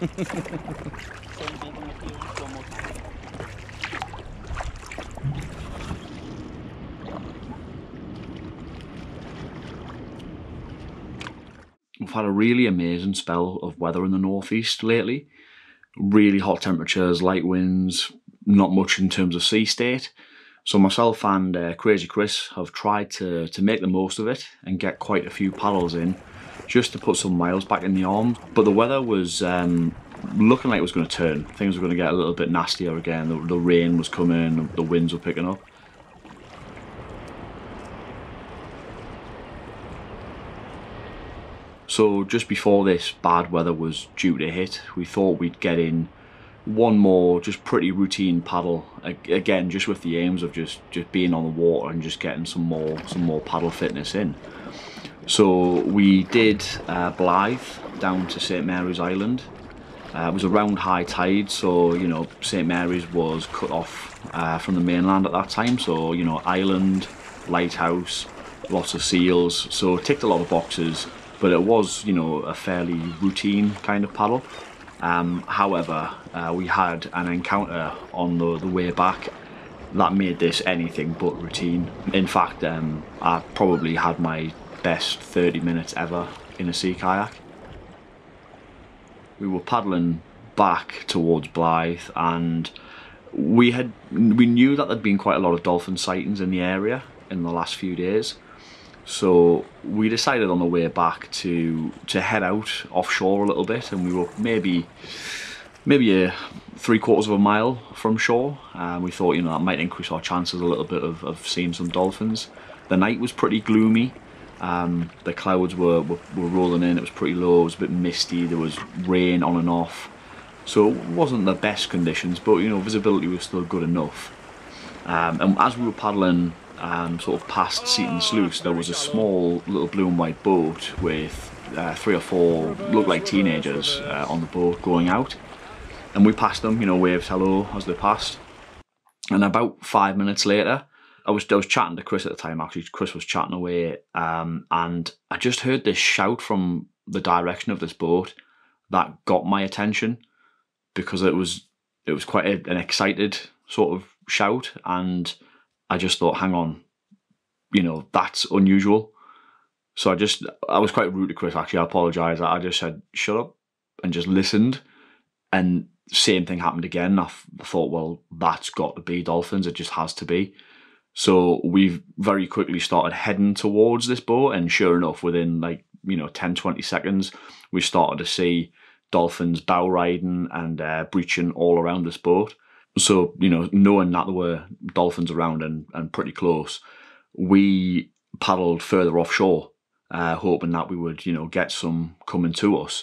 We've had a really amazing spell of weather in the northeast lately. Really hot temperatures, light winds, not much in terms of sea state. So myself and uh, Crazy Chris have tried to, to make the most of it and get quite a few paddles in just to put some miles back in the arms. But the weather was um, looking like it was going to turn. Things were going to get a little bit nastier again. The, the rain was coming, the winds were picking up. So just before this bad weather was due to hit, we thought we'd get in one more just pretty routine paddle again just with the aims of just just being on the water and just getting some more some more paddle fitness in so we did uh, Blyth down to St Mary's Island. Uh, it was around high tide so you know St Mary's was cut off uh, from the mainland at that time. So you know island lighthouse lots of seals. So ticked a lot of boxes but it was you know a fairly routine kind of paddle. Um, however, uh, we had an encounter on the, the way back that made this anything but routine. In fact, um, I probably had my best 30 minutes ever in a sea kayak. We were paddling back towards Blyth and we had we knew that there'd been quite a lot of dolphin sightings in the area in the last few days so we decided on the way back to to head out offshore a little bit, and we were maybe maybe a three quarters of a mile from shore. And we thought, you know, that might increase our chances a little bit of, of seeing some dolphins. The night was pretty gloomy. Um, the clouds were, were, were rolling in. It was pretty low. It was a bit misty. There was rain on and off. So it wasn't the best conditions, but you know, visibility was still good enough. Um, and as we were paddling um, sort of past Seaton Sluice, there was a small little blue and white boat with uh, three or four looked like teenagers uh, on the boat going out. And we passed them, you know, waved hello as they passed. And about five minutes later, I was I was chatting to Chris at the time. Actually, Chris was chatting away, um, and I just heard this shout from the direction of this boat that got my attention because it was it was quite a, an excited sort of shout, and I just thought, hang on, you know, that's unusual. So I just, I was quite rude to Chris actually. I apologise. I just said, shut up and just listened. And same thing happened again. I thought, well, that's got to be dolphins. It just has to be. So we've very quickly started heading towards this boat. And sure enough, within like, you know, 10, 20 seconds, we started to see dolphins bow riding and uh, breaching all around this boat. So, you know, knowing that there were dolphins around and, and pretty close, we paddled further offshore, uh, hoping that we would, you know, get some coming to us.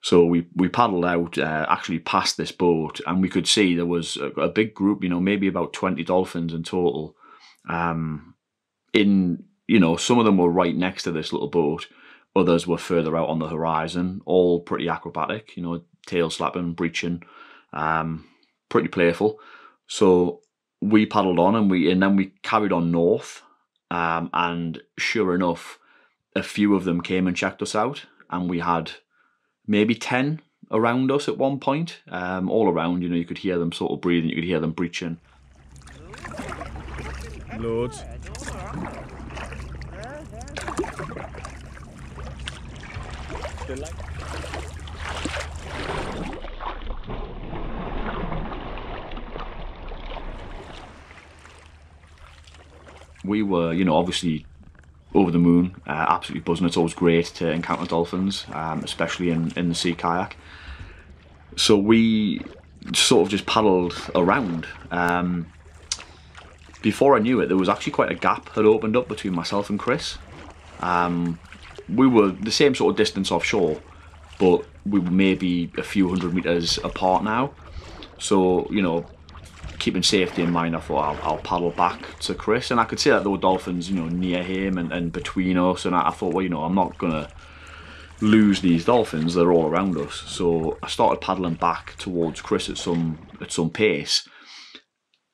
So we, we paddled out uh, actually past this boat and we could see there was a, a, big group, you know, maybe about 20 dolphins in total. Um, in, you know, some of them were right next to this little boat. Others were further out on the horizon, all pretty acrobatic, you know, tail slapping, breaching. Um, pretty playful. So we paddled on and we and then we carried on north. Um, and sure enough, a few of them came and checked us out, and we had maybe ten around us at one point. Um, all around, you know, you could hear them sort of breathing, you could hear them breaching. Lords. we were, you know, obviously over the moon, uh, absolutely buzzing. It's always great to encounter dolphins, um, especially in, in the sea kayak. So we sort of just paddled around. Um, before I knew it, there was actually quite a gap had opened up between myself and Chris. Um, we were the same sort of distance offshore, but we were maybe a few hundred meters apart now. So, you know, keeping safety in mind, I thought I'll, I'll, paddle back to Chris, and I could see that there were dolphins, you know, near him and, and between us, and I, I thought, well, you know, I'm not gonna lose these dolphins; they're all around us. So I started paddling back towards Chris at some at some pace,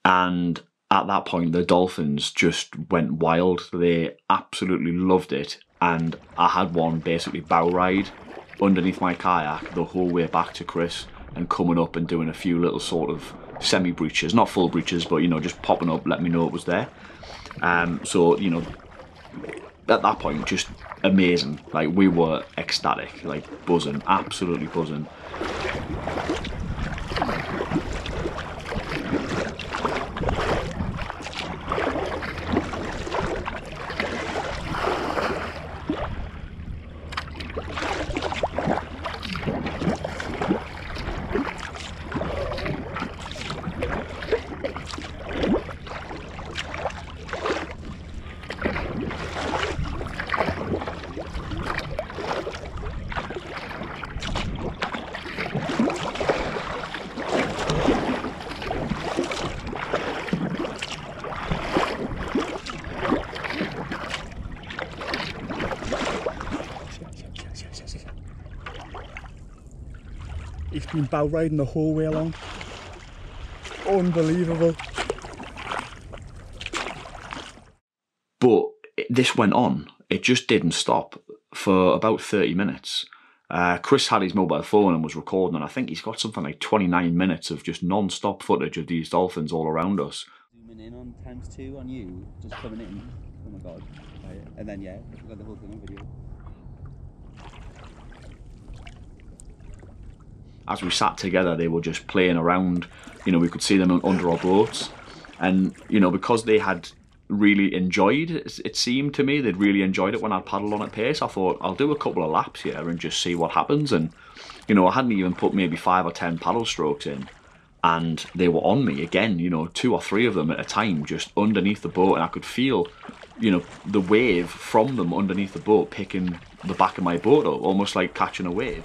and at that point, the dolphins just went wild. They absolutely loved it, and I had one basically bow ride underneath my kayak the whole way back to Chris and coming up and doing a few little sort of semi breaches, not full breaches, but you know, just popping up, let me know it was there. Um, so you know, at that point, just amazing. Like we were ecstatic, like buzzing, absolutely buzzing. He's been bow riding the whole way along. Unbelievable. But this went on. It just didn't stop for about 30 minutes. Uh, Chris had his mobile phone and was recording, and I think he's got something like 29 minutes of just non-stop footage of these dolphins all around us. Zooming in on times two on you, just coming in. Oh my god. And then yeah, we got the whole thing on video. As we sat together, they were just playing around. You know, we could see them under our boats, and you know, because they had really enjoyed it, it seemed to me they'd really enjoyed it when I paddled on at pace. I thought I'll do a couple of laps here and just see what happens. And you know, I hadn't even put maybe five or ten paddle strokes in, and they were on me again. You know, two or three of them at a time, just underneath the boat, and I could feel, you know, the wave from them underneath the boat picking the back of my boat up, almost like catching a wave.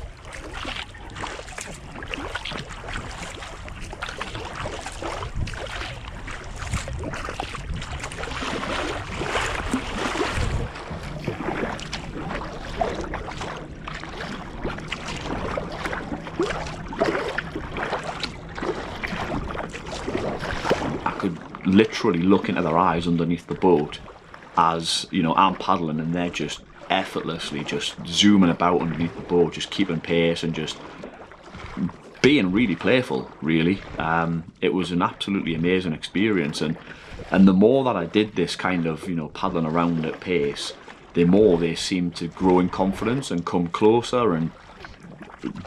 I could literally look into their eyes underneath the boat as you know I'm paddling and they're just effortlessly just zooming about underneath the boat, just keeping pace and just being really playful. Really, um, it was an absolutely amazing experience, and and the more that I did this kind of you know paddling around at pace, the more they seemed to grow in confidence and come closer and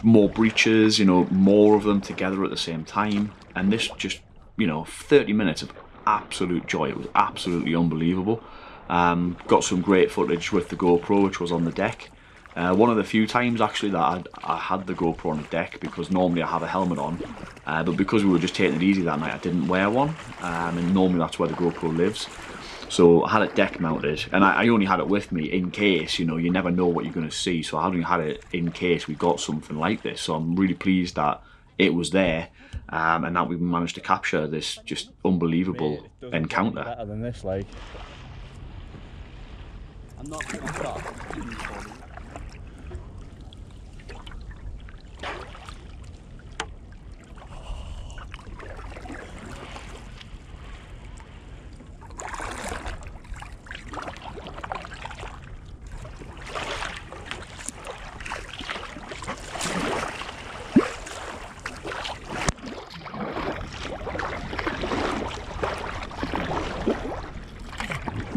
more breaches, you know, more of them together at the same time. And this just, you know, 30 minutes of absolute joy. It was absolutely unbelievable. Um, got some great footage with the GoPro, which was on the deck. Uh, one of the few times actually that I'd, I had the GoPro on the deck because normally I have a helmet on, uh, but because we were just taking it easy that night, I didn't wear one, um, and normally that's where the GoPro lives. So I had it deck mounted, and I, I only had it with me in case, you know, you never know what you're going to see. So I only had it in case we got something like this. So I'm really pleased that it was there, um, and that we managed to capture this just unbelievable encounter. Better than this, like. I'm not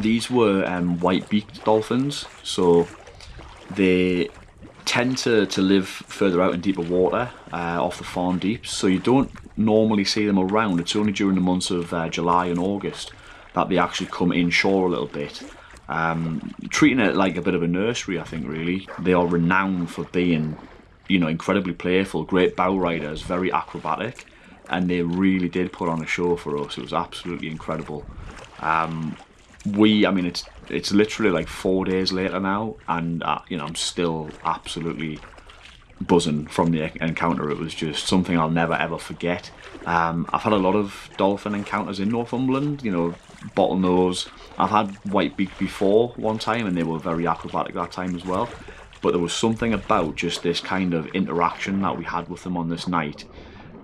These were um, white-beaked dolphins, so they tend to, to live further out in deeper water, uh, off the Farne Deeps, so you don't normally see them around. It's only during the months of uh, July and August that they actually come inshore a little bit. Um, treating it like a bit of a nursery, I think, really. They are renowned for being, you know, incredibly playful, great bow riders, very acrobatic, and they really did put on a show for us. It was absolutely incredible. Um, we, I mean, it's it's literally like four days later now, and uh, you know, I'm still absolutely buzzing from the encounter. It was just something I'll never ever forget. Um, I've had a lot of dolphin encounters in Northumberland, you know, bottlenose. I've had whitebeak before one time, and they were very acrobatic that time as well. But there was something about just this kind of interaction that we had with them on this night,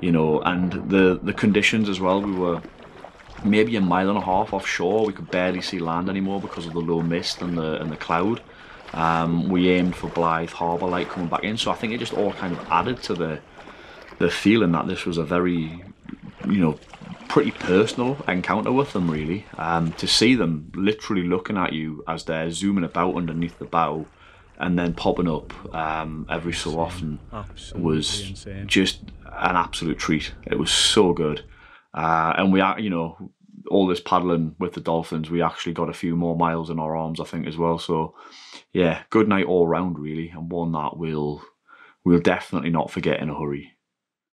you know, and the the conditions as well. We were maybe a mile and a half offshore. We could barely see land anymore because of the low mist and the and the cloud. Um, we aimed for Blyth Harbour Light coming back in, so I think it just all kind of added to the the feeling that this was a very, you know, pretty personal encounter with them. Really, um, to see them literally looking at you as they're zooming about underneath the bow, and then popping up um, every so often Absolutely was insane. just an absolute treat. It was so good, uh, and we are, you know, all this paddling with the dolphins, we actually got a few more miles in our arms, I think, as well. So, yeah, good night all round, really, and one that we'll we'll definitely not forget in a hurry.